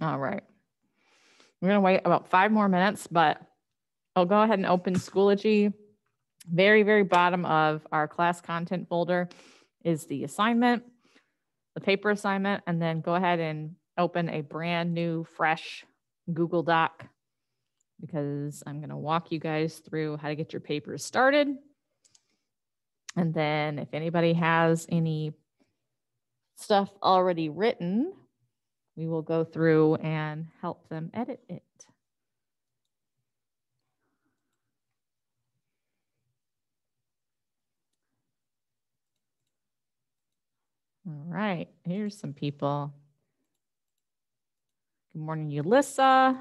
All right. We're going to wait about five more minutes, but I'll go ahead and open Schoology. Very, very bottom of our class content folder is the assignment, the paper assignment, and then go ahead and open a brand new, fresh Google Doc because I'm going to walk you guys through how to get your papers started. And then if anybody has any stuff already written, we will go through and help them edit it. All right, here's some people. Good morning, Ulissa.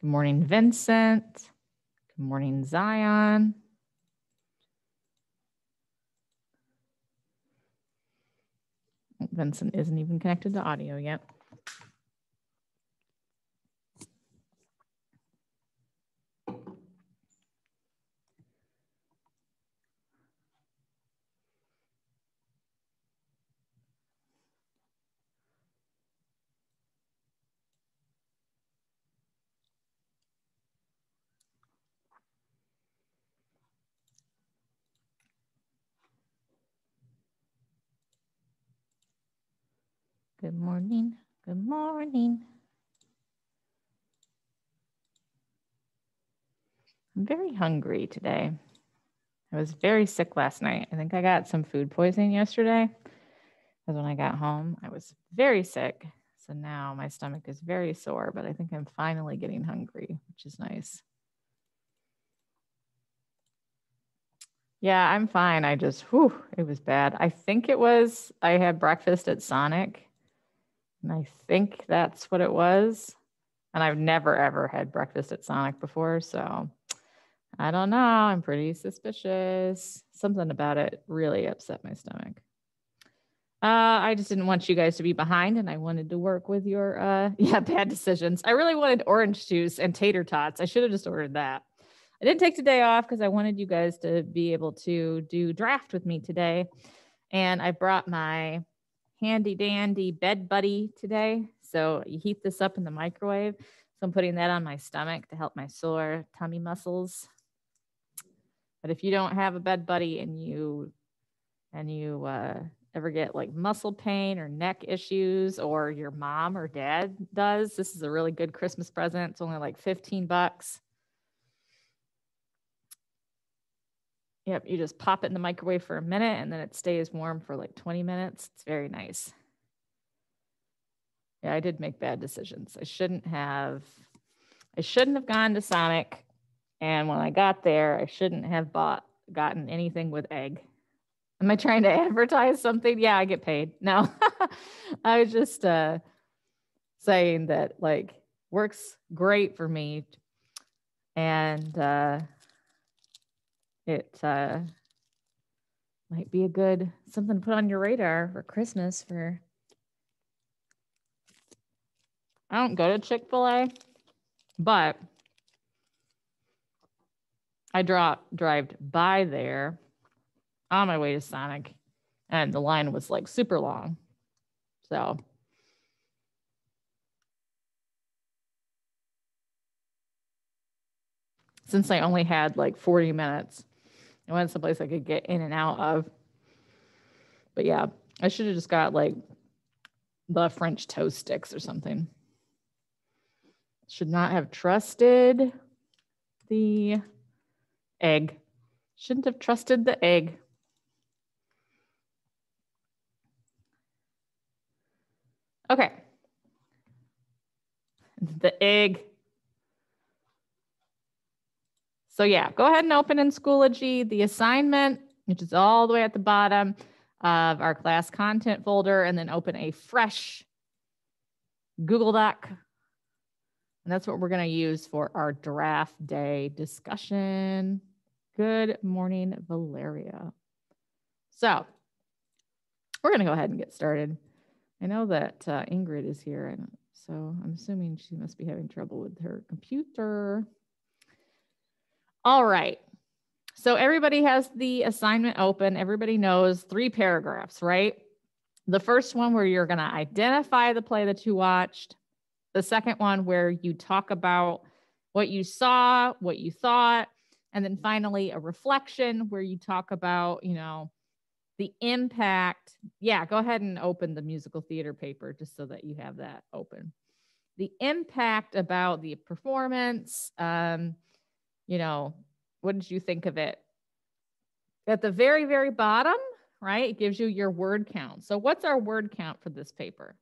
Good morning, Vincent. Good morning, Zion. Vincent isn't even connected to audio yet. Good morning. Good morning. I'm very hungry today. I was very sick last night. I think I got some food poisoning yesterday because when I got home, I was very sick. So now my stomach is very sore, but I think I'm finally getting hungry, which is nice. Yeah, I'm fine. I just, whew, it was bad. I think it was, I had breakfast at Sonic and I think that's what it was. And I've never ever had breakfast at Sonic before. So I don't know. I'm pretty suspicious. Something about it really upset my stomach. Uh, I just didn't want you guys to be behind and I wanted to work with your uh yeah, bad decisions. I really wanted orange juice and tater tots. I should have just ordered that. I didn't take today off because I wanted you guys to be able to do draft with me today. And I brought my handy dandy bed buddy today. So you heat this up in the microwave. So I'm putting that on my stomach to help my sore tummy muscles. But if you don't have a bed buddy and you and you uh, ever get like muscle pain or neck issues, or your mom or dad does, this is a really good Christmas present. It's only like 15 bucks. Yep, you just pop it in the microwave for a minute and then it stays warm for like 20 minutes. It's very nice. Yeah, I did make bad decisions. I shouldn't have I shouldn't have gone to Sonic and when I got there, I shouldn't have bought gotten anything with egg. Am I trying to advertise something? Yeah, I get paid. No. I was just uh saying that like works great for me and uh it uh, might be a good something to put on your radar for Christmas. For I don't go to Chick Fil A, but I drop drive by there on my way to Sonic, and the line was like super long. So since I only had like 40 minutes, I wanted someplace I could get in and out of. But yeah, I should have just got like the French toast sticks or something. Should not have trusted the egg. Shouldn't have trusted the egg. Okay. The egg So yeah, go ahead and open in Schoology the assignment, which is all the way at the bottom of our class content folder, and then open a fresh Google Doc. And that's what we're going to use for our draft day discussion. Good morning, Valeria. So we're going to go ahead and get started. I know that uh, Ingrid is here, and so I'm assuming she must be having trouble with her computer. All right. So everybody has the assignment open. Everybody knows three paragraphs, right? The first one where you're going to identify the play that you watched, The second one where you talk about what you saw, what you thought, and then finally a reflection where you talk about, you know, the impact. Yeah, go ahead and open the musical theater paper just so that you have that open. The impact about the performance, um, you know, what did you think of it? At the very, very bottom, right, it gives you your word count. So what's our word count for this paper?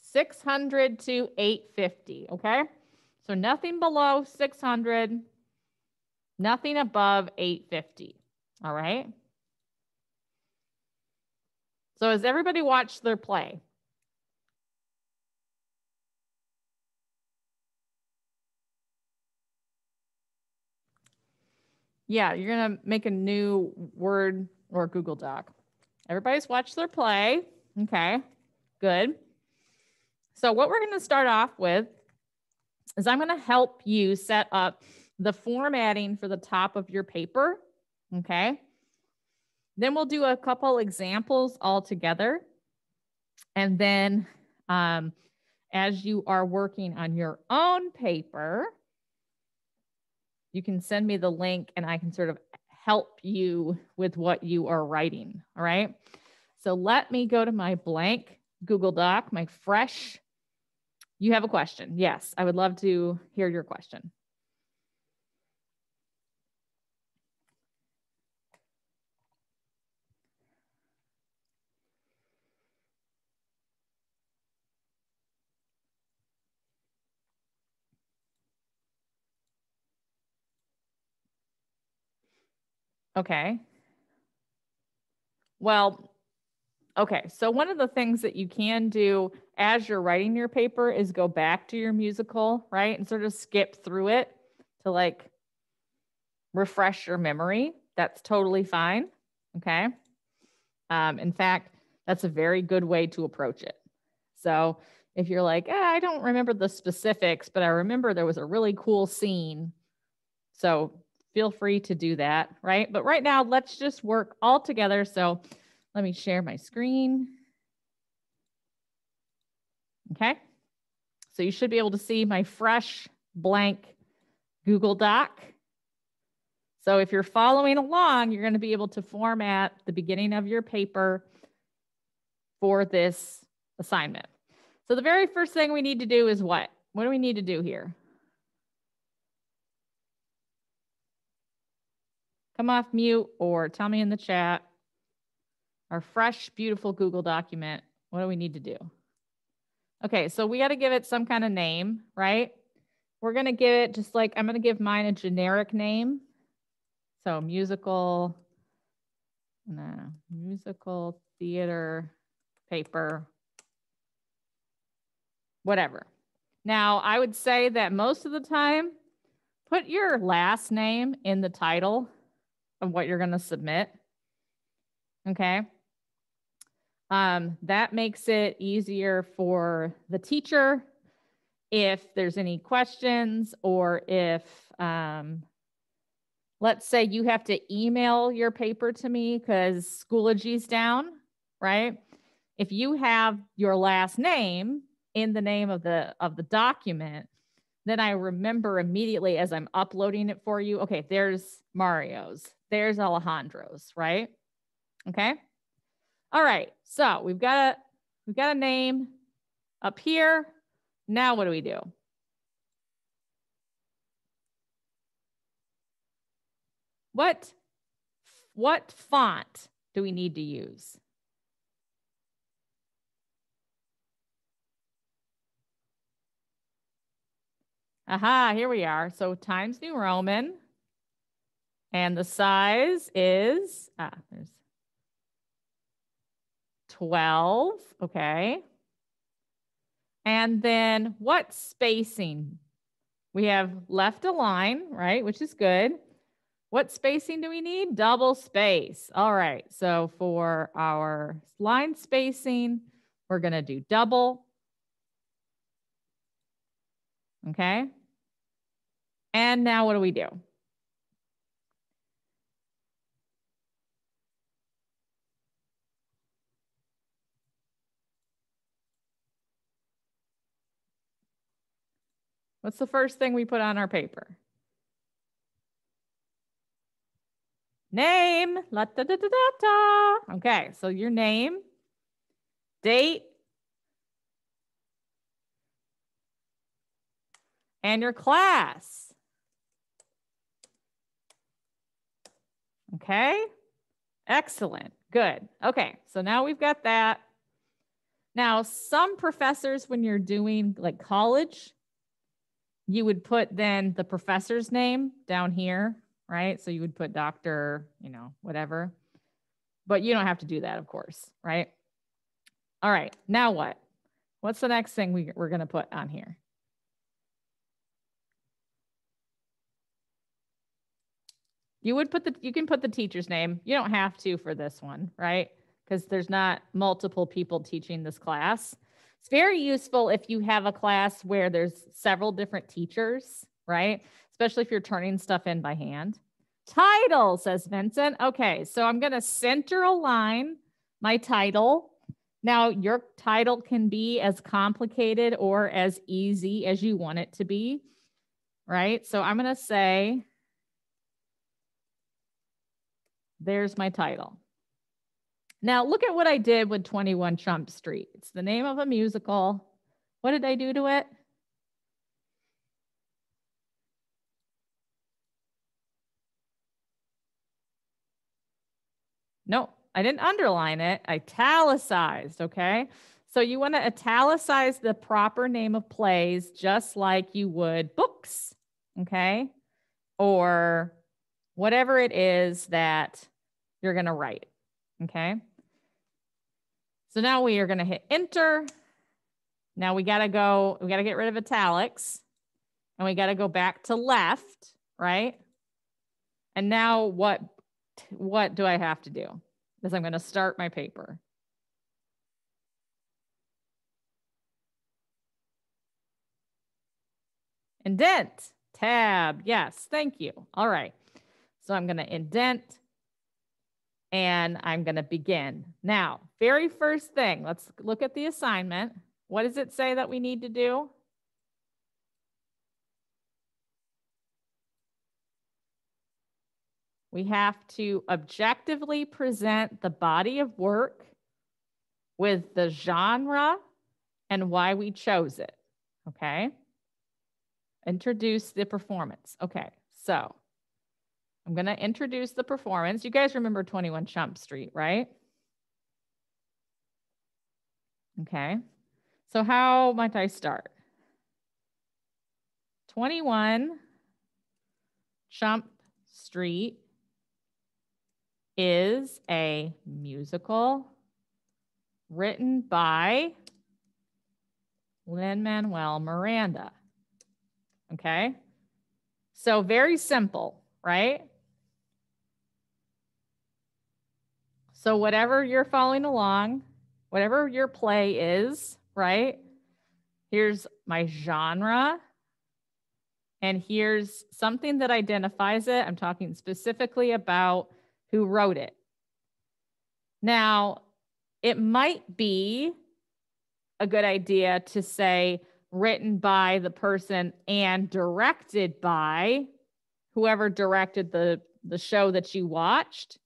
Six hundred to eight fifty. Okay, so nothing below six hundred, nothing above eight fifty. All right. So has everybody watched their play? Yeah, you're going to make a new Word or Google Doc. Everybody's watched their play. Okay, good. So what we're going to start off with is I'm going to help you set up the formatting for the top of your paper. Okay. Then we'll do a couple examples all together. And then um, as you are working on your own paper, you can send me the link and I can sort of help you with what you are writing. All right. So let me go to my blank Google Doc, my fresh. You have a question. Yes, I would love to hear your question. Okay. Well, okay. So one of the things that you can do as you're writing your paper is go back to your musical, right? And sort of skip through it to like refresh your memory. That's totally fine. Okay. Um, in fact, that's a very good way to approach it. So if you're like, eh, I don't remember the specifics, but I remember there was a really cool scene. So feel free to do that, right? But right now, let's just work all together. So let me share my screen. Okay. So you should be able to see my fresh blank Google Doc. So if you're following along, you're going to be able to format the beginning of your paper for this assignment. So the very first thing we need to do is what? What do we need to do here? Come off mute or tell me in the chat. Our fresh, beautiful Google document. What do we need to do? Okay, so we got to give it some kind of name, right? We're going to give it just like I'm going to give mine a generic name. So musical, nah, musical theater paper, whatever. Now, I would say that most of the time, put your last name in the title of what you're going to submit. Okay. Um, that makes it easier for the teacher if there's any questions or if, um, let's say you have to email your paper to me because Schoology's down, right? If you have your last name in the name of the of the document, then I remember immediately as I'm uploading it for you, okay, there's Mario's, there's Alejandro's, right? Okay. All right. So we've got a we've got a name up here. Now what do we do? What what font do we need to use? Aha, here we are. So Times New Roman. And the size is, ah, there's 12, okay. And then what spacing? We have left align, right, which is good. What spacing do we need? Double space. All right, so for our line spacing, we're gonna do double. Okay. And now what do we do? What's the first thing we put on our paper? Name. La, da, da, da, da, da. Okay, so your name, date, and your class. Okay, excellent, good. Okay, so now we've got that. Now, some professors, when you're doing like college, you would put then the professor's name down here, right? So you would put doctor, you know, whatever. But you don't have to do that, of course, right? All right, now what? What's the next thing we, we're going to put on here? You would put the, you can put the teacher's name. You don't have to for this one, right? Because there's not multiple people teaching this class. It's very useful if you have a class where there's several different teachers, right? Especially if you're turning stuff in by hand. Title, says Vincent. Okay, so I'm going to center align my title. Now, your title can be as complicated or as easy as you want it to be, right? So I'm going to say, there's my title. Now, look at what I did with 21 Chump Street. It's the name of a musical. What did I do to it? No, I didn't underline it. Italicized, okay? So you want to italicize the proper name of plays just like you would books, okay? Or whatever it is that you're going to write, okay? So now we are going to hit enter. Now we got to go, we got to get rid of italics and we got to go back to left, right? And now what, what do I have to do? Is I'm going to start my paper. Indent, tab, yes, thank you. All right, so I'm going to indent and I'm going to begin. Now, very first thing, let's look at the assignment. What does it say that we need to do? We have to objectively present the body of work with the genre and why we chose it. Okay. Introduce the performance. Okay. So I'm going to introduce the performance. You guys remember 21 Chump Street, right? Okay. So how might I start? 21 Chump Street is a musical written by Lin-Manuel Miranda. Okay. So very simple, right? So whatever you're following along, whatever your play is, right? Here's my genre. And here's something that identifies it. I'm talking specifically about who wrote it. Now, it might be a good idea to say written by the person and directed by whoever directed the, the show that you watched.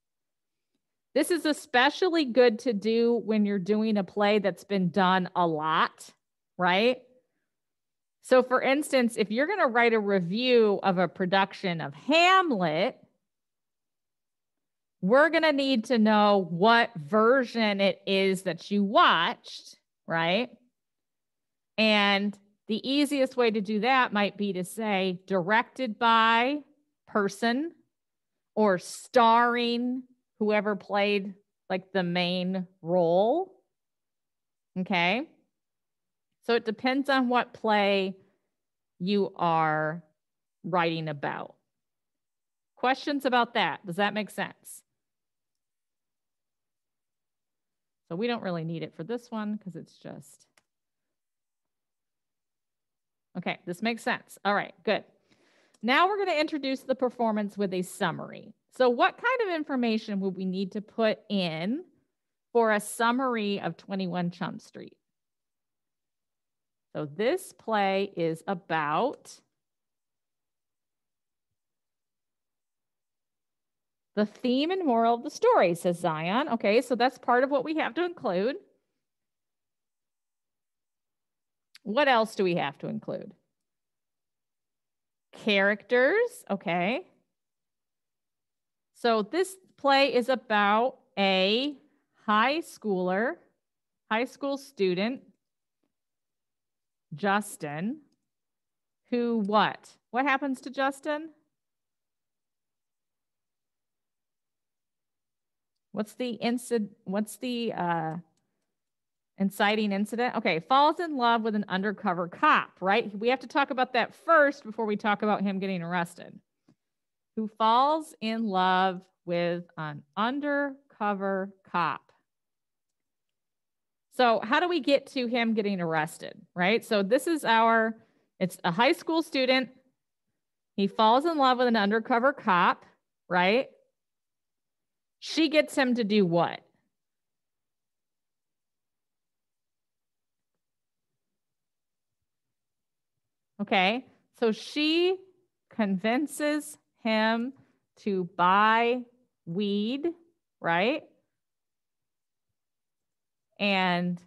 This is especially good to do when you're doing a play that's been done a lot, right? So, for instance, if you're going to write a review of a production of Hamlet, we're going to need to know what version it is that you watched, right? And the easiest way to do that might be to say directed by person or starring whoever played like the main role. Okay. So it depends on what play you are writing about. Questions about that? Does that make sense? So we don't really need it for this one because it's just. Okay, this makes sense. All right, good. now we're going to introduce the performance with a summary. So what kind of information would we need to put in for a summary of 21 Chump Street? So this play is about the theme and moral of the story, says Zion. Okay, so that's part of what we have to include. What else do we have to include? Characters, okay. So this play is about a high schooler, high school student, Justin, who what? What happens to Justin? What's the incident? What's the uh, inciting incident? Okay, falls in love with an undercover cop, right? We have to talk about that first before we talk about him getting arrested. Who falls in love with an undercover cop. So, how do we get to him getting arrested, right? So, this is our, it's a high school student. He falls in love with an undercover cop, right? She gets him to do what? Okay, so she convinces him to buy weed, right? And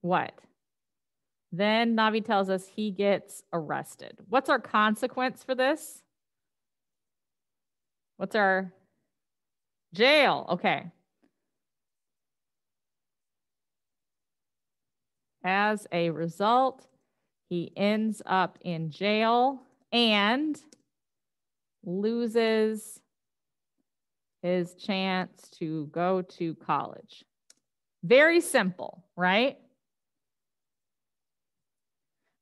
what? Then Navi tells us he gets arrested. What's our consequence for this? What's our jail? Okay. As a result, he ends up in jail and loses his chance to go to college. Very simple, right?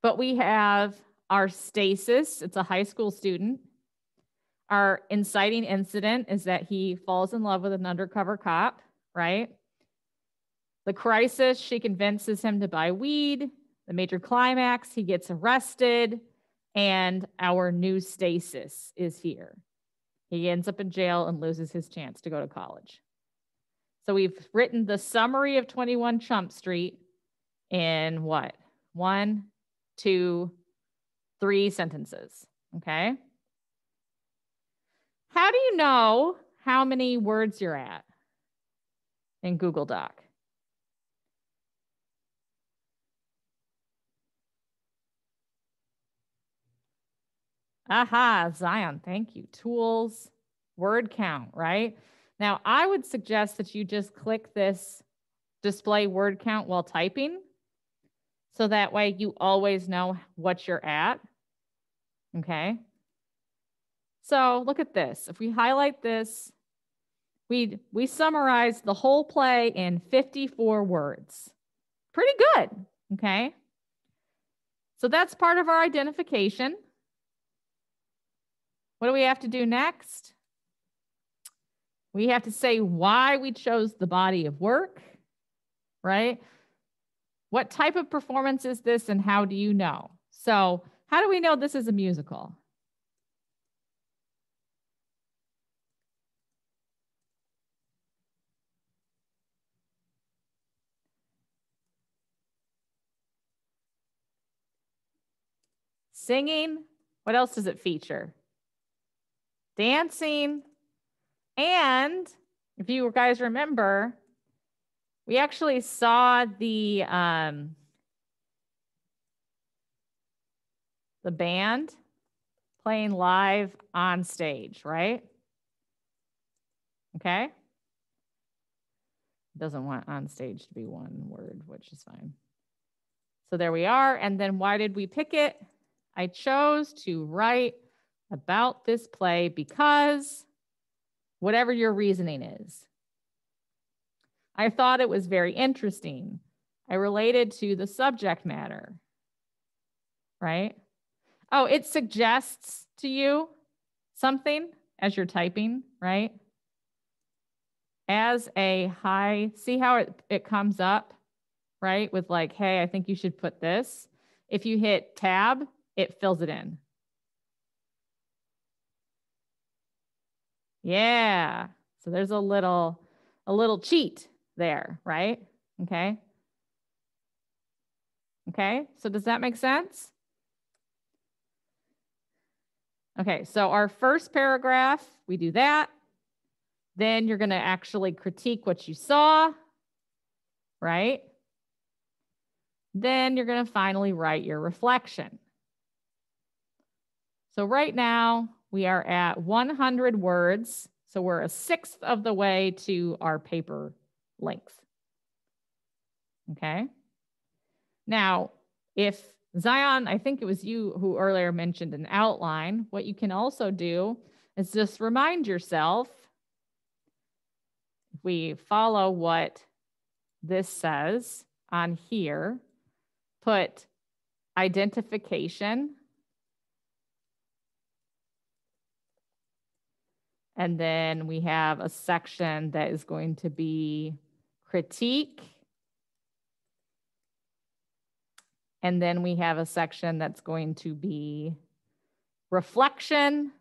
But we have our stasis, it's a high school student. Our inciting incident is that he falls in love with an undercover cop, right? The crisis, she convinces him to buy weed. The major climax, he gets arrested. And our new stasis is here. He ends up in jail and loses his chance to go to college. So we've written the summary of 21 Chump Street in what? One, two, three sentences. Okay. How do you know how many words you're at in Google Doc? Aha, Zion, thank you. Tools, word count, right? Now, I would suggest that you just click this display word count while typing. So that way you always know what you're at. Okay. So look at this. If we highlight this, we, we summarize the whole play in 54 words. Pretty good. Okay. So that's part of our identification. What do we have to do next? We have to say why we chose the body of work, right? What type of performance is this and how do you know? So, how do we know this is a musical? Singing. What else does it feature? Dancing. And if you guys remember, we actually saw the um, the band playing live on stage, right? Okay. Doesn't want on stage to be one word, which is fine. So there we are. And then why did we pick it? I chose to write about this play because whatever your reasoning is. I thought it was very interesting. I related to the subject matter, right? Oh, it suggests to you something as you're typing, right? As a high, see how it, it comes up, right? With like, hey, I think you should put this. If you hit tab, it fills it in. Yeah. So there's a little a little cheat there, right? Okay. Okay. So does that make sense? Okay, so our first paragraph, we do that. Then you're going to actually critique what you saw, right? Then you're going to finally write your reflection. So right now we are at 100 words. So we're a sixth of the way to our paper length. Okay. Now, if Zion, I think it was you who earlier mentioned an outline, what you can also do is just remind yourself if we follow what this says on here, put identification And then we have a section that is going to be critique. And then we have a section that's going to be reflection.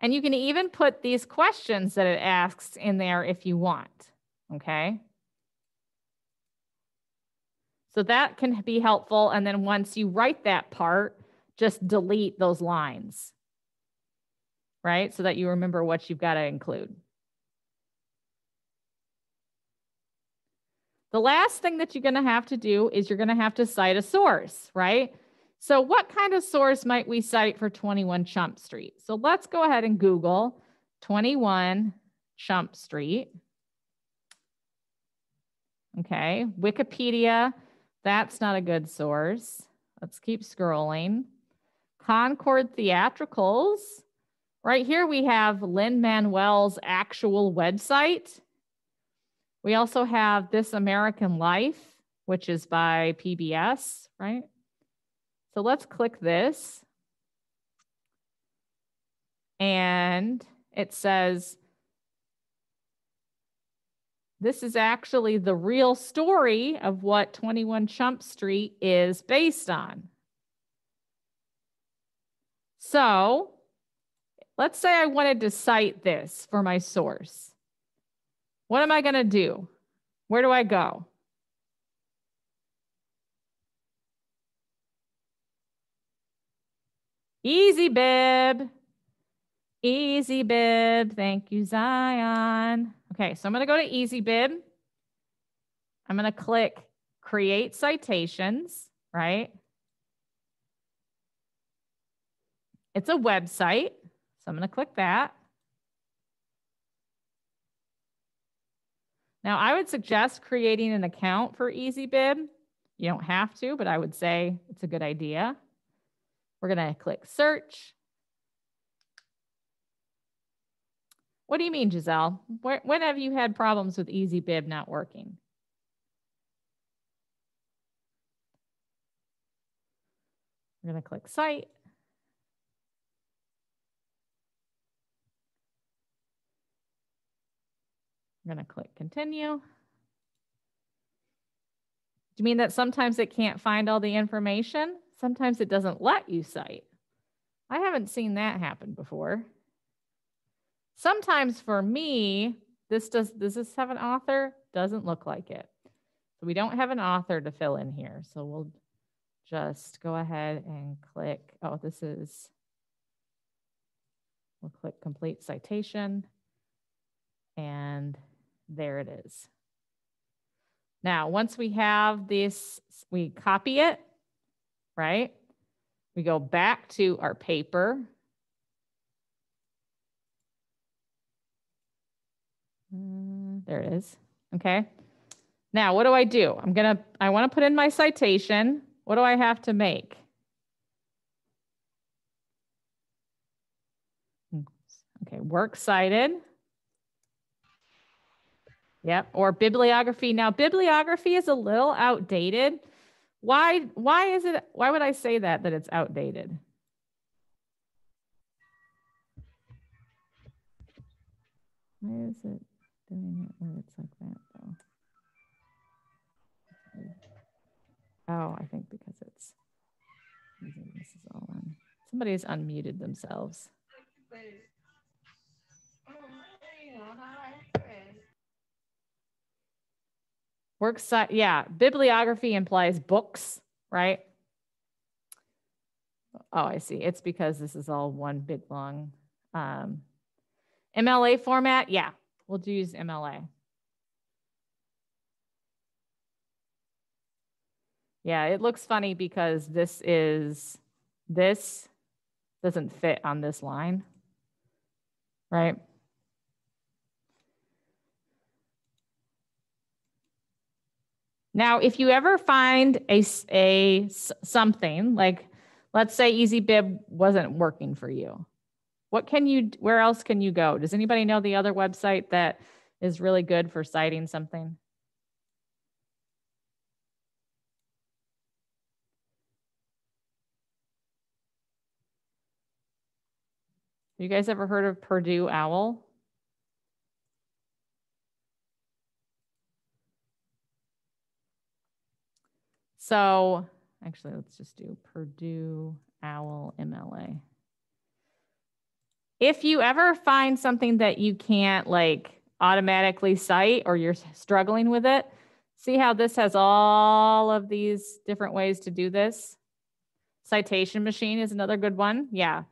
And you can even put these questions that it asks in there if you want, okay? So that can be helpful. And then once you write that part, just delete those lines, right? So that you remember what you've got to include. The last thing that you're going to have to do is you're going to have to cite a source, right? So what kind of source might we cite for 21 Chump Street? So let's go ahead and Google 21 Chump Street. Okay, Wikipedia that's not a good source. Let's keep scrolling. Concord Theatricals. Right here we have Lin-Manuel's actual website. We also have This American Life, which is by PBS, right? So let's click this. And it says this is actually the real story of what 21 Chump Street is based on. So let's say I wanted to cite this for my source. What am I going to do? Where do I go? EasyBib. Easy bib. Thank you, Zion. Okay, so I'm going to go to EasyBib. I'm going to click create citations, right? It's a website. So I'm going to click that. Now, I would suggest creating an account for EasyBib. You don't have to, but I would say it's a good idea. We're going to click search. What do you mean, Giselle? Where, when have you had problems with EasyBib not working? We're going to click Cite. We're going to click Continue. Do you mean that sometimes it can't find all the information? Sometimes it doesn't let you cite. I haven't seen that happen before. Sometimes for me, this does, does this have an author? Doesn't look like it. So we don't have an author to fill in here. So we'll just go ahead and click, oh, this is, we'll click complete citation and there it is. Now, once we have this, we copy it, right? We go back to our paper Mm, there it is. Okay. Now, what do I do? I'm going to, I want to put in my citation. What do I have to make? Okay, works cited. Yep, or bibliography. Now, bibliography is a little outdated. Why, why is it, why would I say that, that it's outdated? Why is it? Doing it where it's like that though. Oh, I think because it's Somebody's unmuted themselves. Works yeah. Bibliography implies books, right? Oh, I see. It's because this is all one big long um, MLA format. Yeah, we'll do use MLA. Yeah, it looks funny because this is, this doesn't fit on this line, right? Now, if you ever find a, a something like, let's say EasyBib wasn't working for you, what can you, where else can you go? Does anybody know the other website that is really good for citing something? You guys ever heard of Purdue Owl? So actually, let's just do Purdue Owl MLA. If you ever find something that you can't like automatically cite or you're struggling with it, see how this has all of these different ways to do this? Citation machine is another good one. Yeah.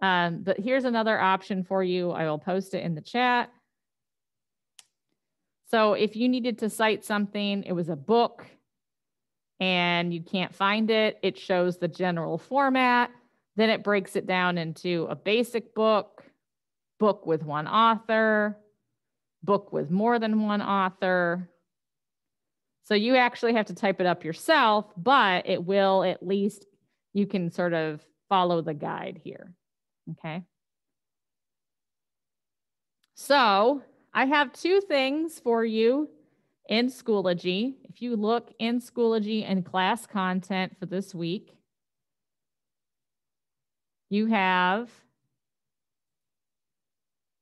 Um, but here's another option for you. I will post it in the chat. So if you needed to cite something, it was a book, and you can't find it, it shows the general format. Then it breaks it down into a basic book, book with one author, book with more than one author. So you actually have to type it up yourself, but it will at least, you can sort of follow the guide here. Okay. So I have two things for you in Schoology. If you look in Schoology and class content for this week, you have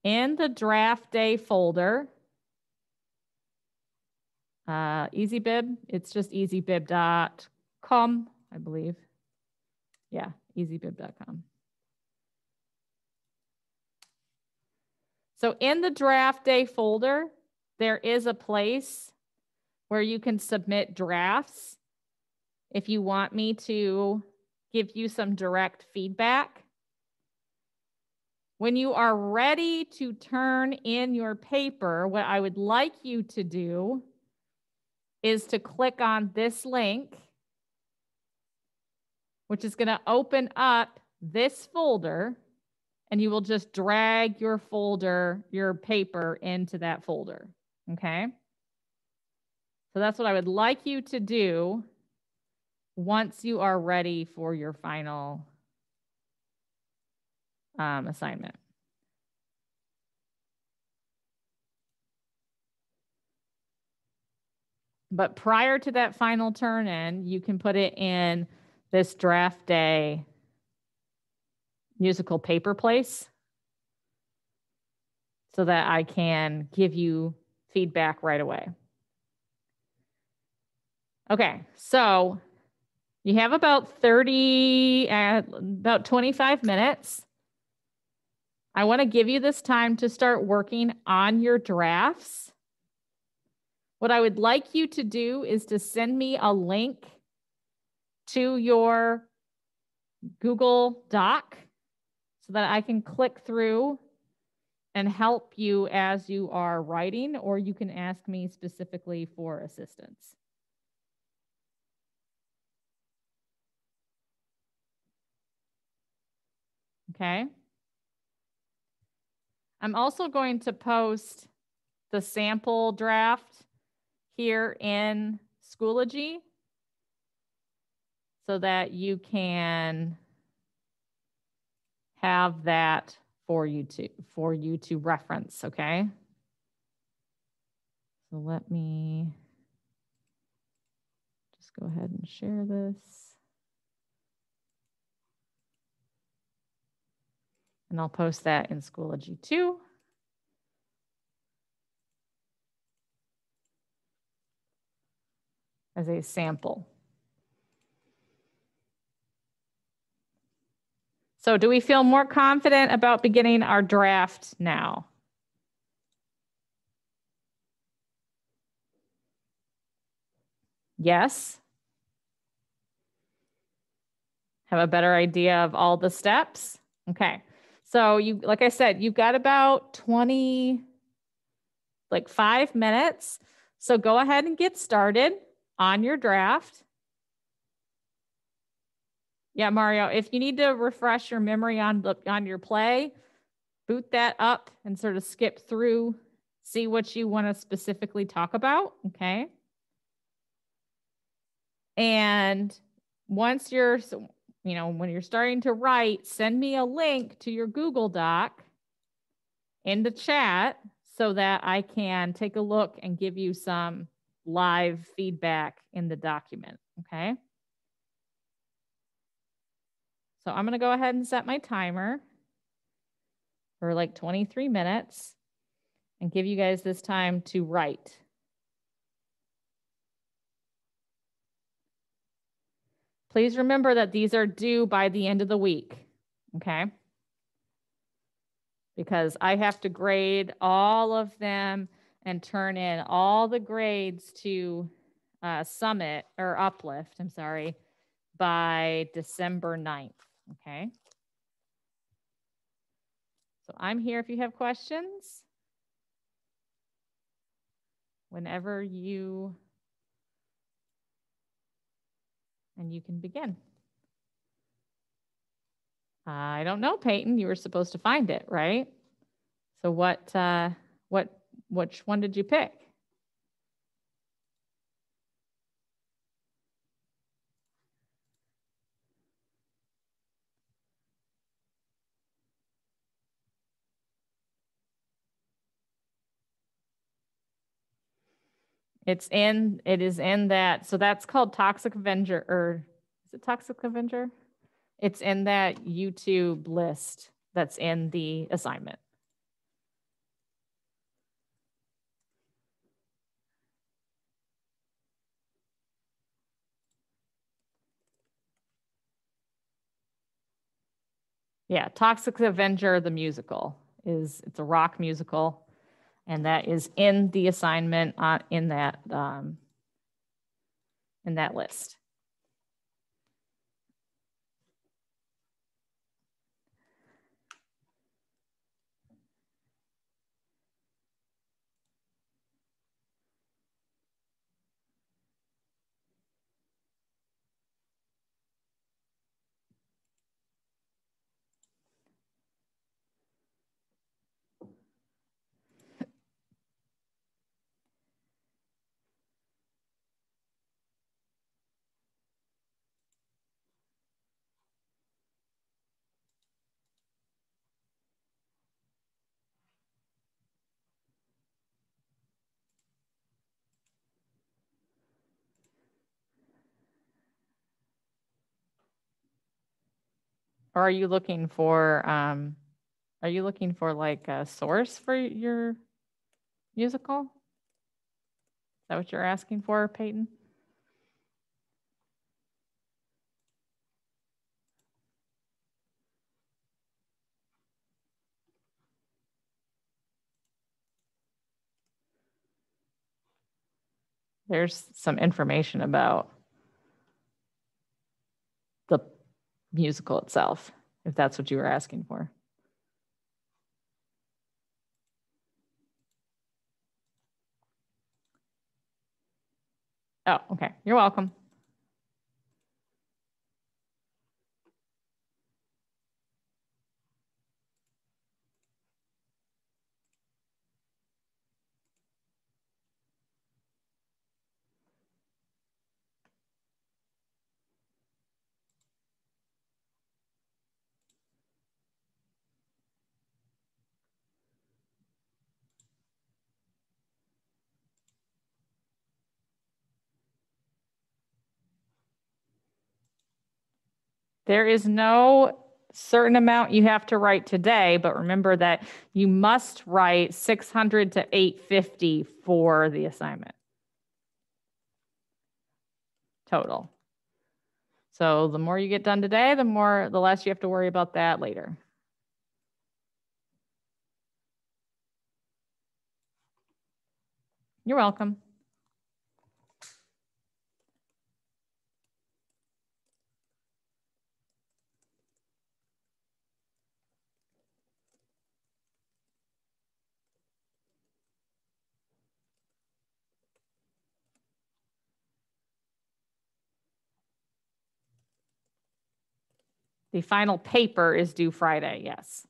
in the draft day folder, uh, EasyBib, it's just easybib.com, I believe. Yeah, easybib.com. So in the draft day folder, there is a place where you can submit drafts if you want me to give you some direct feedback. When you are ready to turn in your paper, what I would like you to do is to click on this link, which is going to open up this folder, and you will just drag your folder, your paper into that folder. Okay. So that's what I would like you to do once you are ready for your final um, assignment. But prior to that final turn in, you can put it in this draft day musical paper place so that I can give you feedback right away. Okay, so you have about 30, uh, about 25 minutes. I want to give you this time to start working on your drafts. What I would like you to do is to send me a link to your Google Doc so that I can click through and help you as you are writing, or you can ask me specifically for assistance. Okay. I'm also going to post the sample draft here in Schoology so that you can have that for you to for you to reference, okay? So let me just go ahead and share this. And I'll post that in Schoology too. As a sample. So do we feel more confident about beginning our draft now? Yes. Have a better idea of all the steps? Okay. So you, like I said, you've got about 20, like five minutes. So go ahead and get started on your draft. Yeah, Mario, if you need to refresh your memory on the, on your play, boot that up and sort of skip through, see what you want to specifically talk about, okay? And once you're you know, when you're starting to write, send me a link to your Google Doc in the chat so that I can take a look and give you some live feedback in the document, okay? So I'm gonna go ahead and set my timer for like 23 minutes and give you guys this time to write. Please remember that these are due by the end of the week, okay? Because I have to grade all of them and turn in all the grades to uh, Summit or Uplift, I'm sorry, by December 9th, okay? So I'm here if you have questions. Whenever you and you can begin. I don't know, Peyton. You were supposed to find it, right? So what uh, what which one did you pick? It's in, it is in that. So that's called Toxic Avenger, or is it Toxic Avenger? It's in that YouTube list that's in the assignment. Yeah, Toxic Avenger, the musical, is it's a rock musical and that is in the assignment uh, in that um, in that list. Or are you looking for, um, are you looking for like a source for your musical? Is that what you're asking for, Peyton? There's some information about the musical itself, if that's what you were asking for. Oh, okay. You're welcome. There is no certain amount you have to write today, but remember that you must write 600 to 850 for the assignment total. So the more you get done today, the more, the less you have to worry about that later. You're welcome. The final paper is due Friday, yes.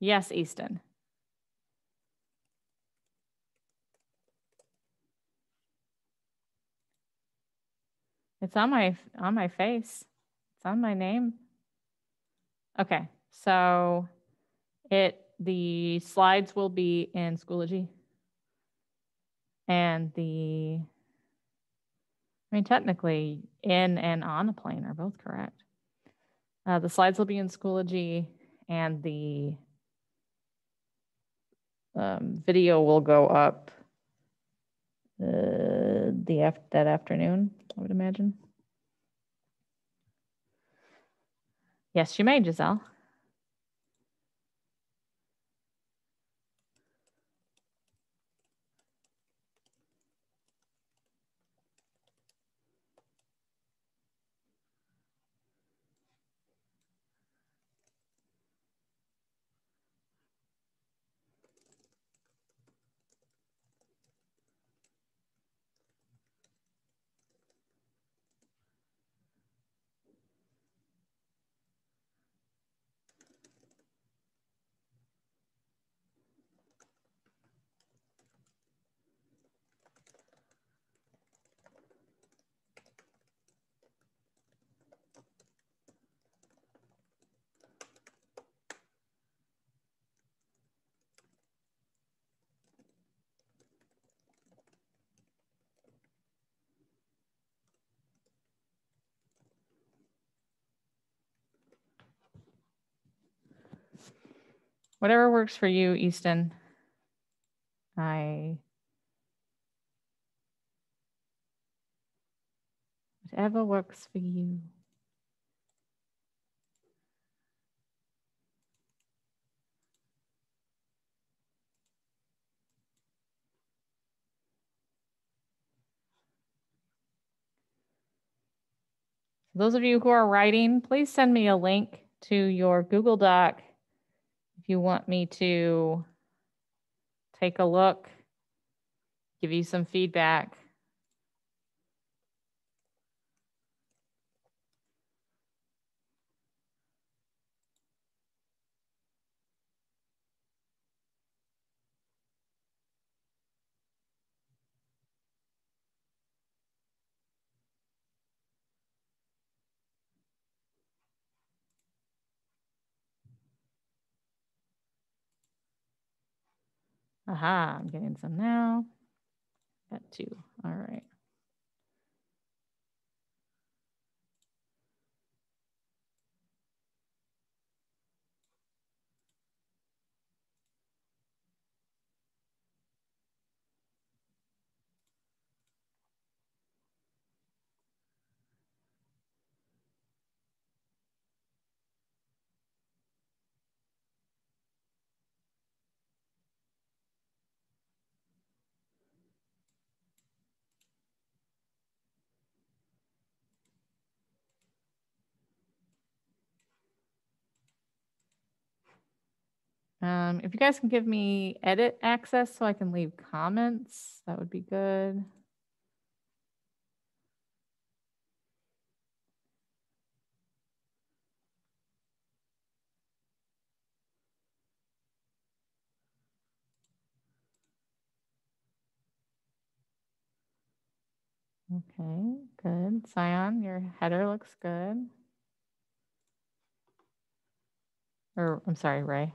Yes, Easton. It's on my on my face. It's on my name. Okay, so it the slides will be in Schoology. And the I mean technically in and on a plane are both correct. Uh, the slides will be in Schoology and the um, video will go up uh, the af that afternoon, I would imagine. Yes, you may, Giselle. Whatever works for you, Easton. I whatever works for you. Those of you who are writing, please send me a link to your Google Doc you want me to take a look, give you some feedback. Aha, I'm getting some now. Got two. All right. Um, if you guys can give me edit access so I can leave comments, that would be good. Okay, good. Scion, your header looks good. Or, I'm sorry, Ray.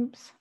Oops.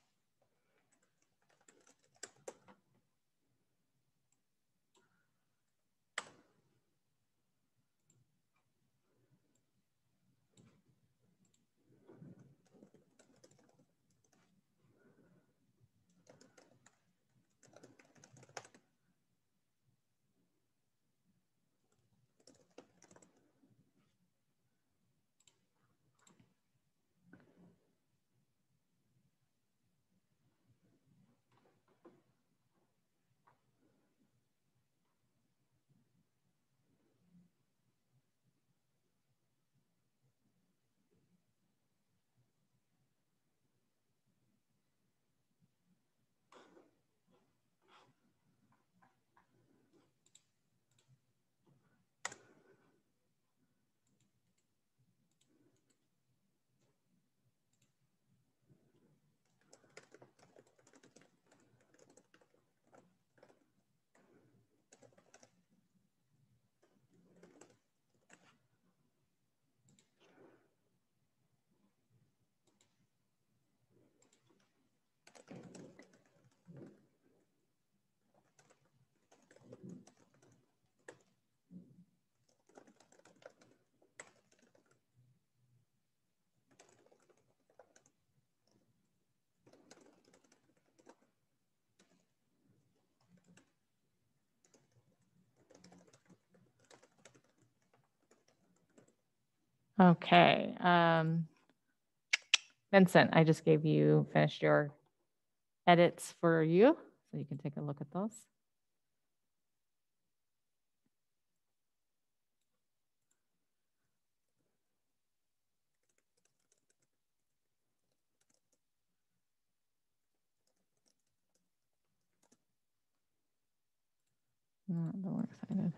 Okay. Um, Vincent, I just gave you, finished your edits for you, so you can take a look at those. Not the more excited.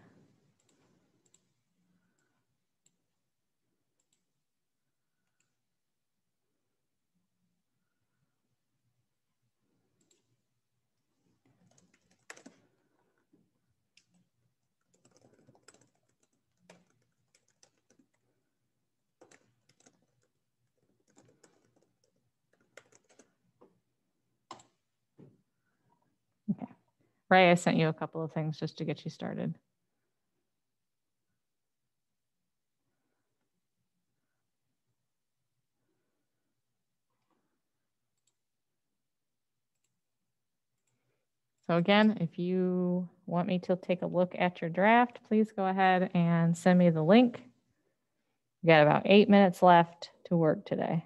Ray, I sent you a couple of things just to get you started. So again, if you want me to take a look at your draft, please go ahead and send me the link. We got about eight minutes left to work today.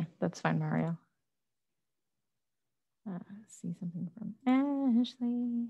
Okay, that's fine, Mario. Uh, see something from Ashley.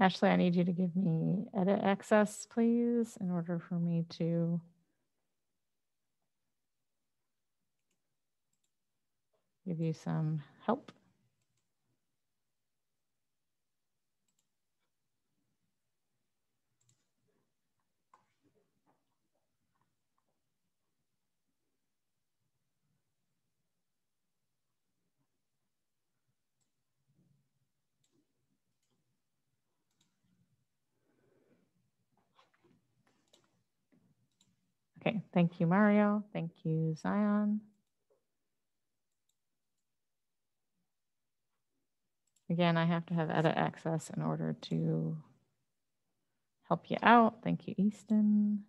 Ashley, I need you to give me edit access, please, in order for me to give you some help. Okay, thank you, Mario. Thank you, Zion. Again, I have to have edit access in order to help you out. Thank you, Easton.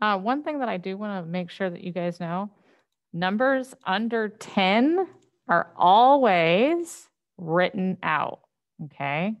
Uh, one thing that I do want to make sure that you guys know, numbers under 10 are always written out, okay?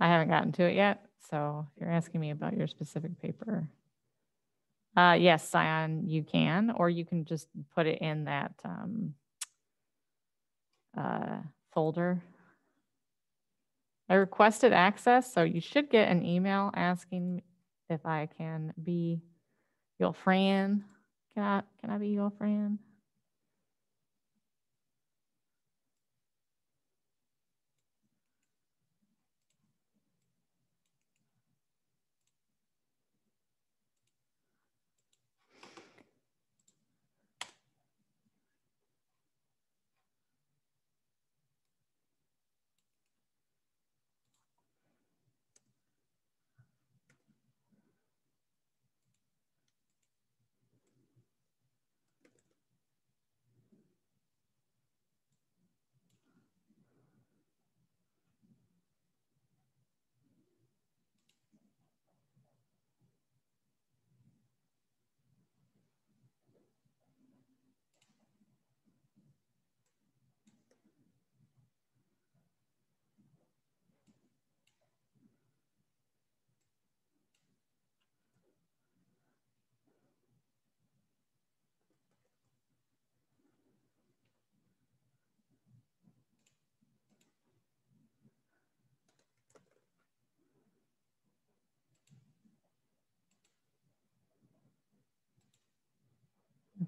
I haven't gotten to it yet, so you're asking me about your specific paper. Uh, yes, Scion, you can, or you can just put it in that um, uh, folder. I requested access, so you should get an email asking if I can be your friend. Can I, can I be your friend?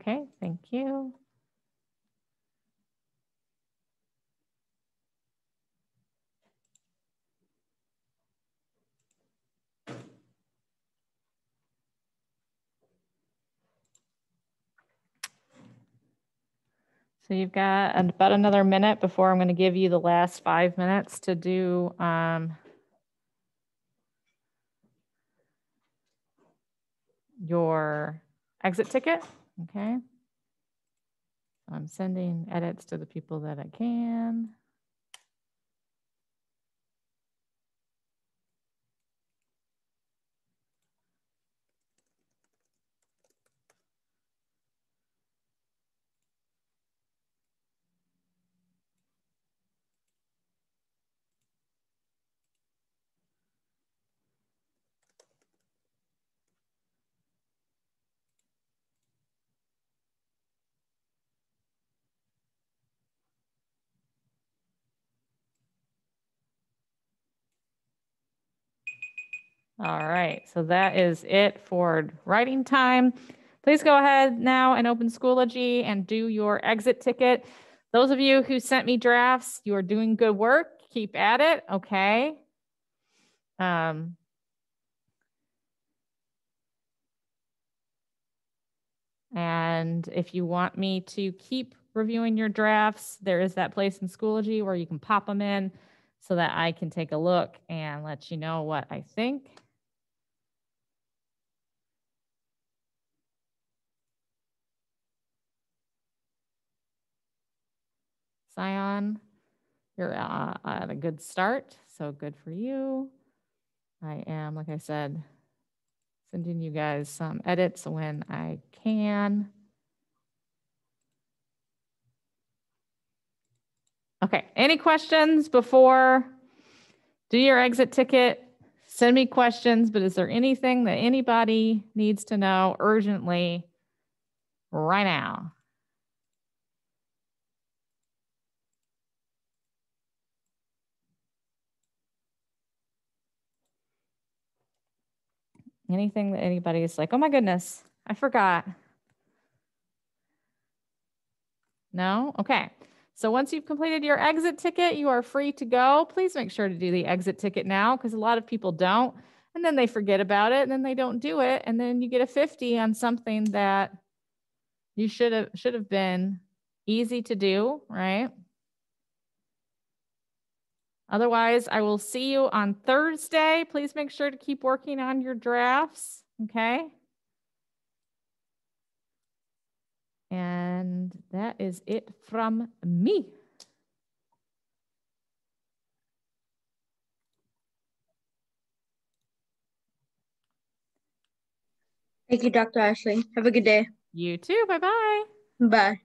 Okay, thank you. So you've got about another minute before I'm going to give you the last five minutes to do um, your exit ticket. Okay. I'm sending edits to the people that I can. All right, so that is it for writing time. Please go ahead now and open Schoology and do your exit ticket. Those of you who sent me drafts, you are doing good work. Keep at it, okay? Um, and if you want me to keep reviewing your drafts, there is that place in Schoology where you can pop them in so that I can take a look and let you know what I think. Scion, you're uh, at a good start, so good for you. I am, like I said, sending you guys some edits when I can. Okay, any questions before do your exit ticket? Send me questions, but is there anything that anybody needs to know urgently right now? Anything that anybody is like, oh my goodness, I forgot. No? Okay. So once you've completed your exit ticket, you are free to go. Please make sure to do the exit ticket now because a lot of people don't. And then they forget about it and then they don't do it. And then you get a 50 on something that you should have should have been easy to do, right? Otherwise, I will see you on Thursday. Please make sure to keep working on your drafts. Okay. And that is it from me. Thank you, Dr. Ashley. Have a good day. You too. Bye bye. Bye.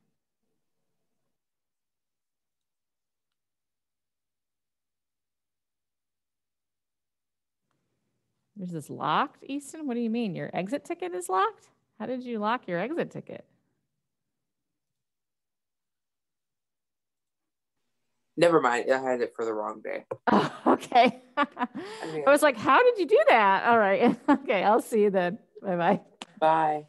There's this locked, Easton. What do you mean? Your exit ticket is locked? How did you lock your exit ticket? Never mind. I had it for the wrong day. Oh, okay. I was like, how did you do that? All right. okay. I'll see you then. Bye bye. Bye.